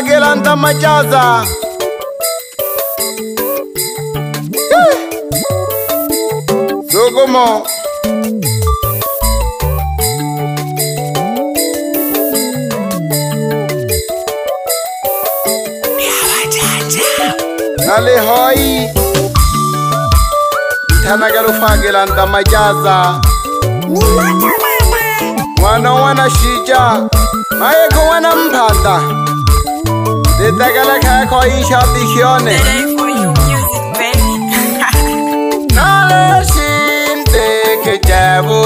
ndagela ndamajaza sokomo nalehoi nthanakalofakela ndamajaza mwana wana shija mayeko wana mphanda Detta gala kak ho isha bishone Nale shinte ke jabu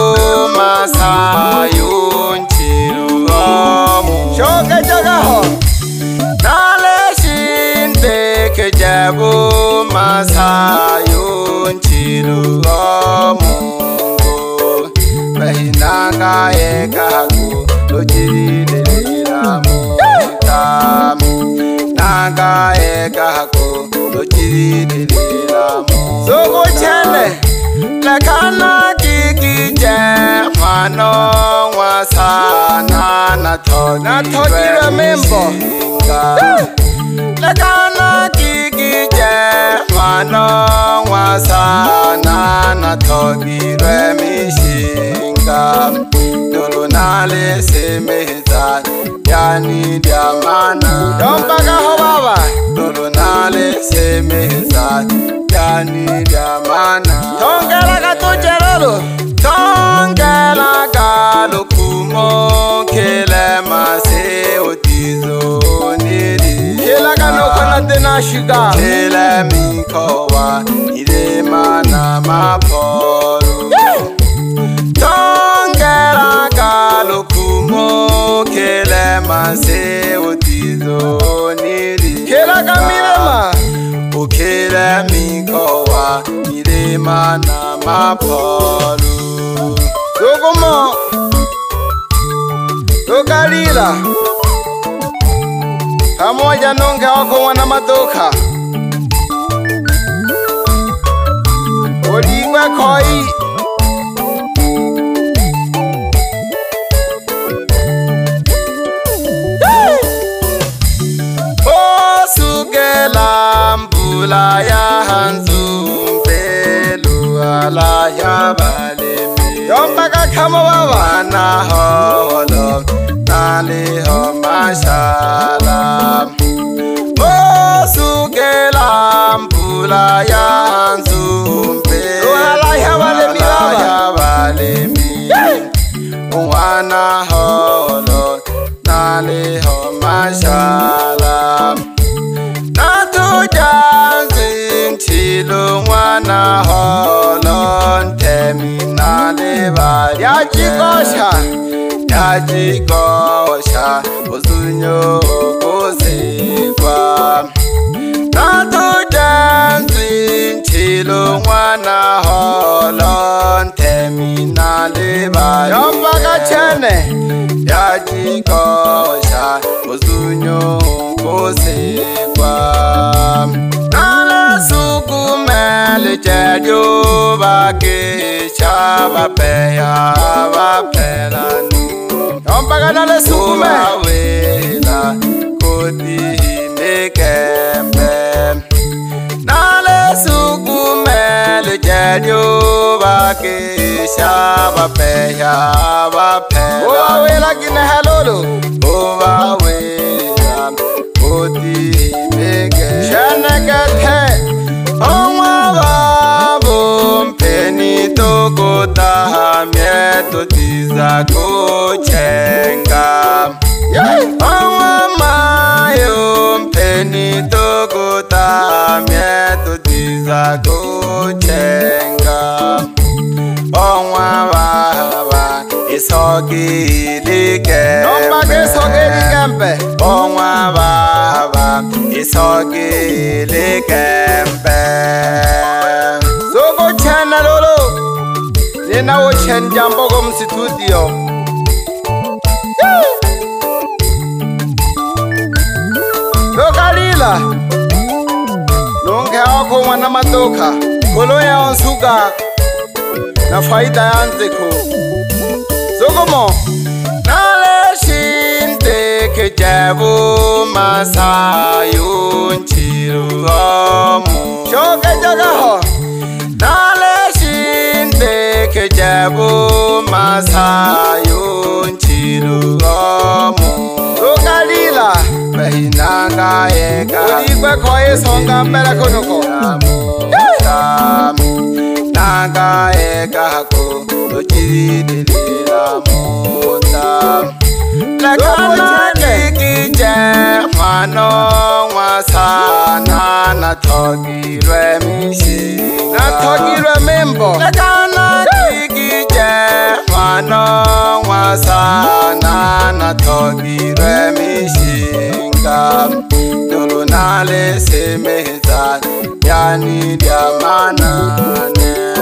masayun chiru amu Shoke jaga ho Nale shinte ke jabu masayun chiru amu Bahinanga eka hagu nanga eka ko lo tiri tiri la mo so go tele le kana ki ki je mano wa sa na na tho na tho ki remember tlhokilwe mešinka tolona le semetsane yane diamanaaaoaa tolona le semetsane yane diamana tonkela ka tojelelo tonkela ka lokumo kelema seotizo onedi kelaka nokonatena sukakelemikowa mana mapolo tongela kalukumokele mase otizonilikelakamilema ukele mikowa milema na mapolo sukumo tukalila pamoja nonge wakowa na madoka olingwe khoi osukela mbula ya hanzu mpelu ala ya balemi yomba kakhama babana holo nale ho mashala osukela mbula ya hanzu mpelu ngwana holo na le ho mashala na to ja ntilo ngwana holo ntemi na le ba ya tshikosha ya tshikosha o zunyo go se kwa na to ja lo ngwana holo ntemina le bayo yomba ka tshene ya dikosha mosunyo go sekwa ala suku mele tshedo ba ke tshaba peya ba pela nu yomba ka nale suku mele kodi ne kempe lyo vakisa vapeya vapeaelakinehalolo ovawea otimeke xenekethe onwa vavompeni tokotaha mieto tiza kuchenga onwa mayompeni tokotaha mieto tiza kuchenga ke leke nomba ke so ke kempe bonwa baba iso ke leke kempe so go tsena lolo le na o tsenja mbo go studio lo kalila nonke a go mwana matoka kolo ya o suka na faida ya ntse kokomo naleshinteke jabo masayo nchiruamo shoke jagaho naleshinteke jabo masayo nchiruamo lokalila bahinanga yeka ulikwekhoye songa mbela konokoamo kaekako ocidililamunda lekamanikije mano wasana natokilwe misi natokilwe mimbo lekamanikije mano wasana natokilwe misinga tulunalesimeza yani lyamanane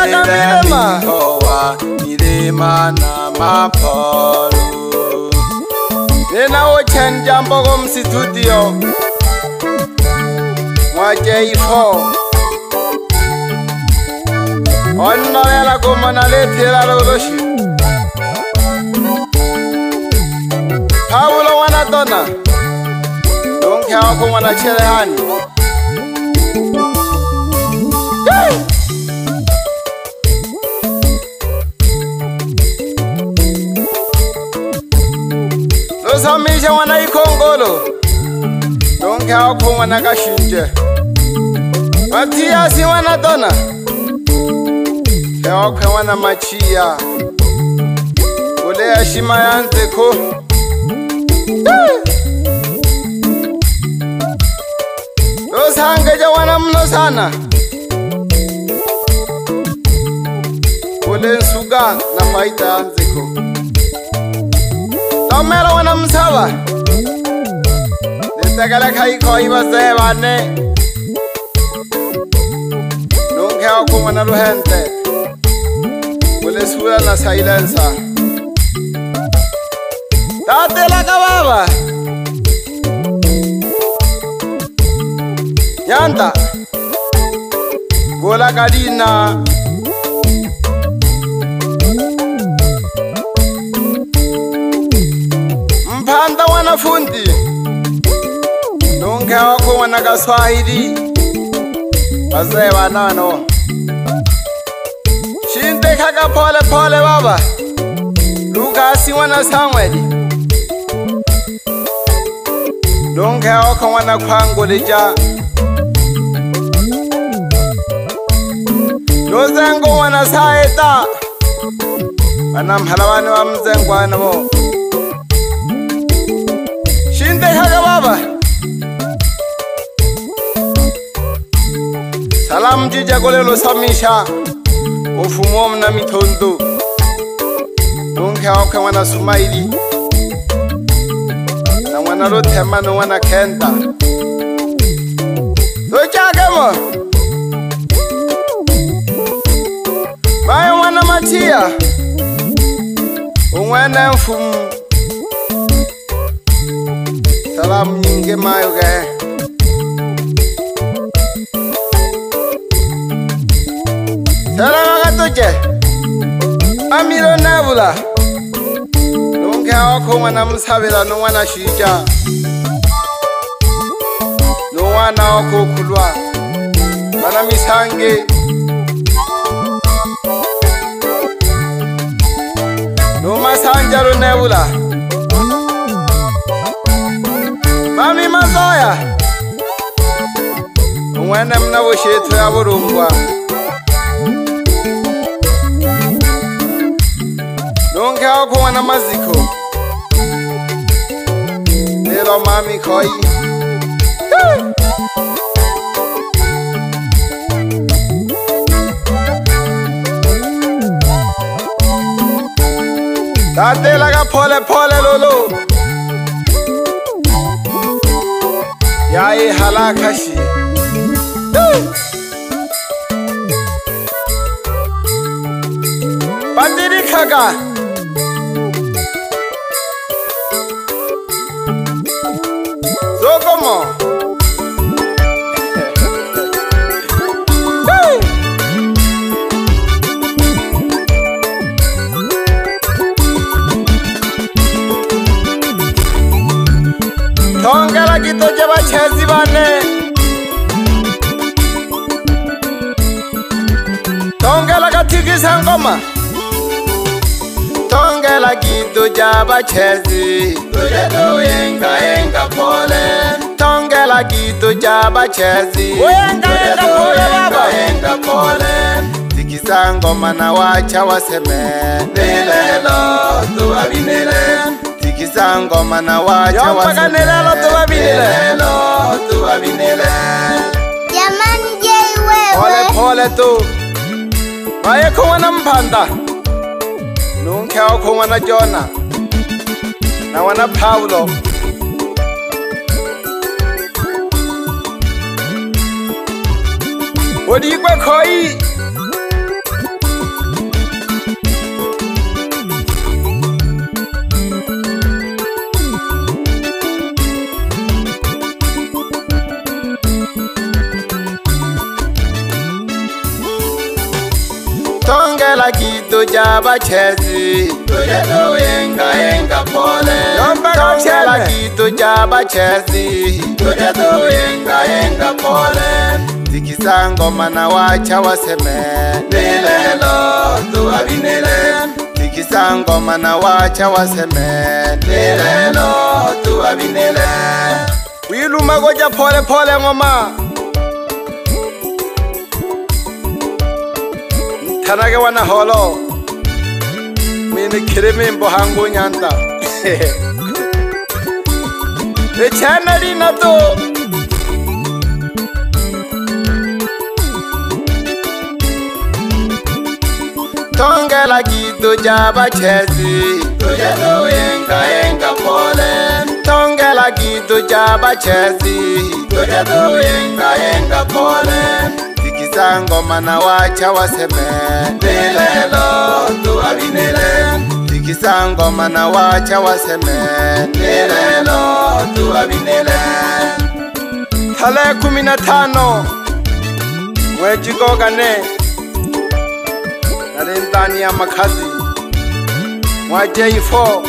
akamirema owa mirema na mapolo nenawo chanjambo ko msitudio mwajeifo onnolela kumana letiela loloshi paulo wanatona donkhawa kumana chelehani solo donke ga o kgongwana ka šintše bathia sengwana tona ge o kgengwana matšhia boleya šima ya ntsekgo lo sanke ja ngwana monosana boleng suka na faita ya ntsekgo tomela ngwana mtshaba Segala kai koi base vane Nunca hago como una gente Huele pues sura la silencio. Date la cababa Yanta Bola carina. Mpanda wanafundi bona ka swahili vasevanano xintekhaka pholephole vava lukasi n'wana samueli lunkhewokho n'wana khwangu lija lunzengu n'wana saeta vana mhalavani va mzengwana vo xintekhaka vava salam jijakolelo samisha ofumuwa mna mithondo tunkhaokha mwana sumaili na mwana lothema no mwana khenta tocakemo mayi mwana mathiya umwene mfumu salamu nyinge mayo kehe Tala magatoche Amilo nabula Nunga wako mwana msabila nunga na shicha Nunga na wako kudwa Bana misange Nunga sanjaru nebula Mami mazoya Nunga na mnavo shetu ya burungwa Nunga na mnavo shetu ya burungwa donke hakuwa é na mazico, lero mami koi tadelaka phole pole lolo yayi halaka shi bandiri khaka bambwela gito gy'abakezi bane tongela gatigisa ngoma tongela gito gy'abakezi tuje tuyenga yenga pole tongela gito gy'abakezi uyengayenga pole baba tigisa ngoma na wacha waseme nilelo tuwabinile tikisa ngoma na wacaaeaoaeeoe to vaye khon'wana mphanda nunkhe wa khon'wana jona na n'wana pavulo bodikwe khoi tongela kito ja bachezi tongela kito ja bachezi dzikisa ngomana wacha waseme nilelo tuwavinile dzikisa ngomana wacha waseme nilelo tuwavinile uyilumakoja pole pole ngomana kana ke wana holo mene kere me mbo hango nyanta e chana di na to tonga la kito jaba chesi tuja to yenga yenga pole tonga la kito jaba chesi tuja to yenga yenga pole ta ngoma na wacha waseme nilelo ndo abinele tikisa ngoma na wacha waseme nilelo ndo abinele tale 15 wejikogane nalentani ya makhazi wa j4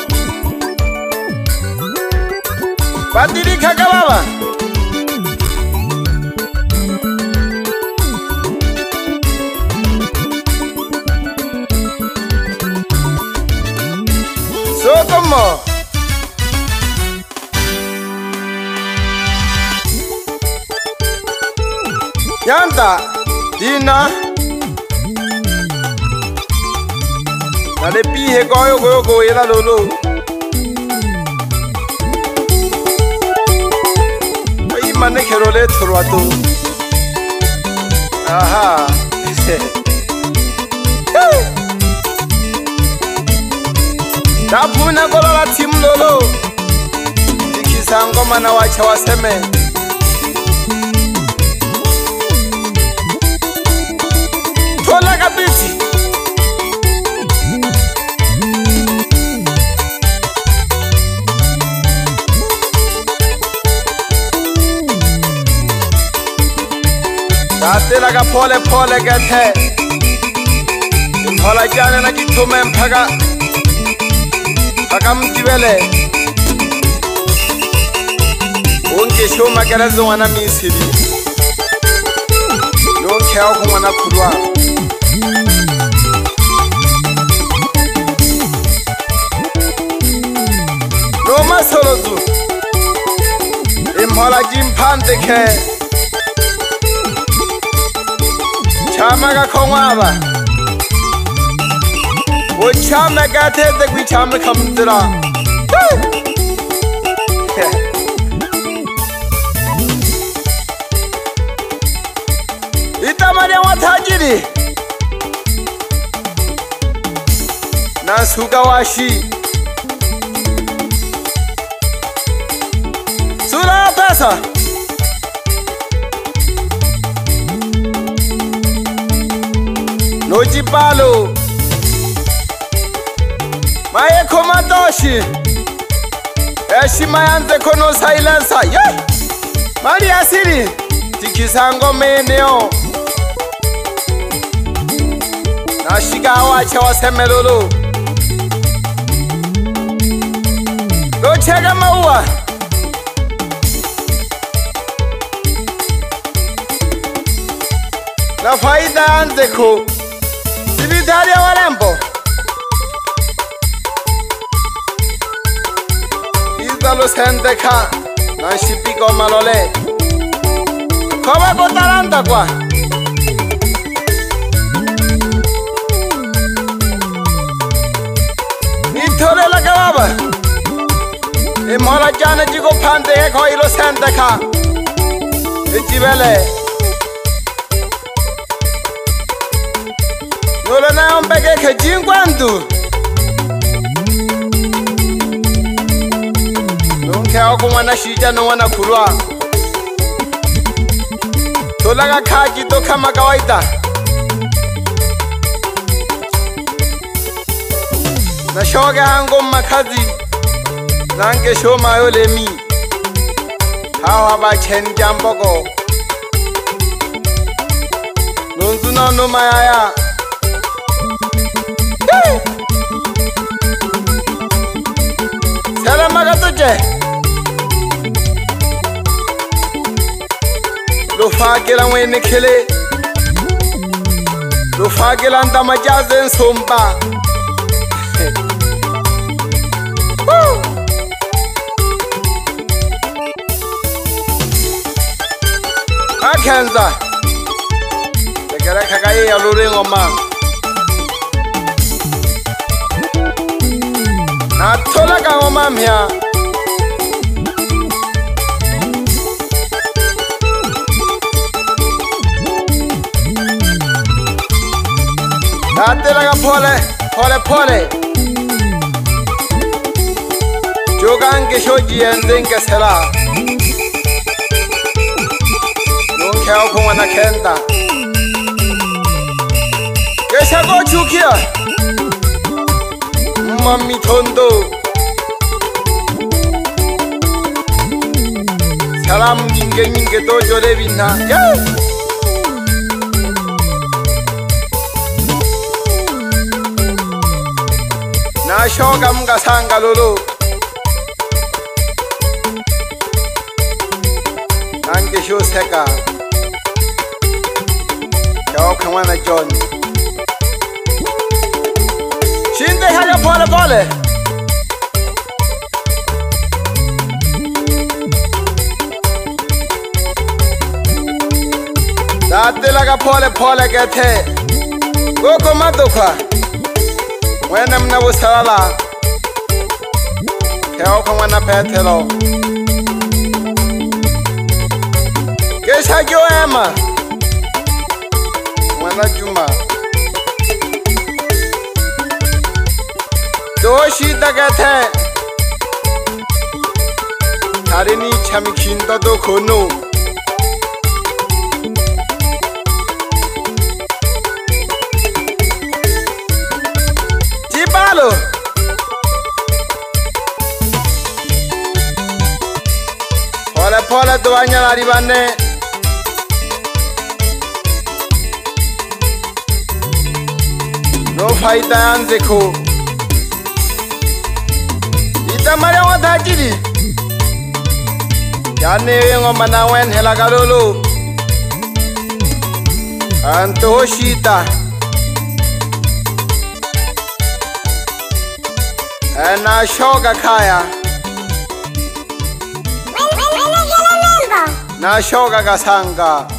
badilikhakababa mo. Yanda, Dina. Nale pihe koyo koyo koyo la lolo. Ay mane kero le thoro Aha, he said. ndapfumi na golola tsimulolo tikisa ngomana wacha waseme thola kabiti tatela ka pole pole kethe ngola tyane na kithume mphaka bakamtibele onkeso makela zengwana mesedi yonkheyao go ngwana khulwana nomasolozu emhola kimphante khe chama ka khongwaba ucham na gate de gwi cham kham tra ita mari wa thaji ni na suga washi sura tasa Noite palo! palo mayekho matoshi eshi mayanze khono silensa ye mali yasili tikisa ngomeneo nashika wacha wasemelolo locheka maua na faida yanze kho sibitali ya walembo stand kha na shipi ko malole khoba ko taranda kwa nithore laga baba e mola jana ji ko phande ek hoilo stand kha e jibele Nolana ombeke khejingwandu. kha wa kun'wana xita no n'wana khulwa to laka khaki to khamaka wa yi ta na xoke hango makhazi na nkexoma yo lemi hawa va cheni tyamboko nhundzu na no mayaya tshela makatoje hey! lofakela ngwene khele lofakela ntama ja seng sompa a ah, khensa lekelekgaka e ya lorengo mang na tholakangwo mamhya latela ka phole phole phole jokang ke sojeanteng ke tshela nokheo phongwana kenta ke shako chukia mmamithondo tshela mdingenyeng ke to jo le binna yes! nashoka mukasanga lolo nangishoseka yaokha mwana john xindehaya pole pole दाते लगा फोले फोले के थे वो को मत दुखा wena mna bosalala ke o kho ngwana phethelo ke sa ke o ema ngwana juma doshi dagathe tare ni chamkhin to khono njalo phalaphala tobanyalali bane nofaita yanzeko itamalya watacili yaneye ngoma nawenhela kalolo antohoshita na shoga khaya na shoga kasanga